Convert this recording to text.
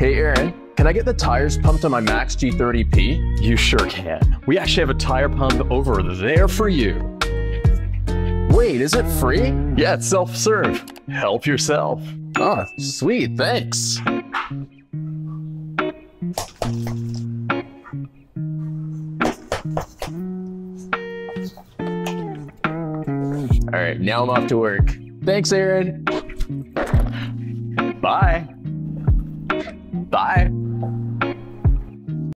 Hey, Aaron, can I get the tires pumped on my Max G30P? You sure can. We actually have a tire pump over there for you. Wait, is it free? Yeah, it's self-serve. Help yourself. Oh, sweet, thanks. All right, now I'm off to work. Thanks, Aaron. Bye. Bye.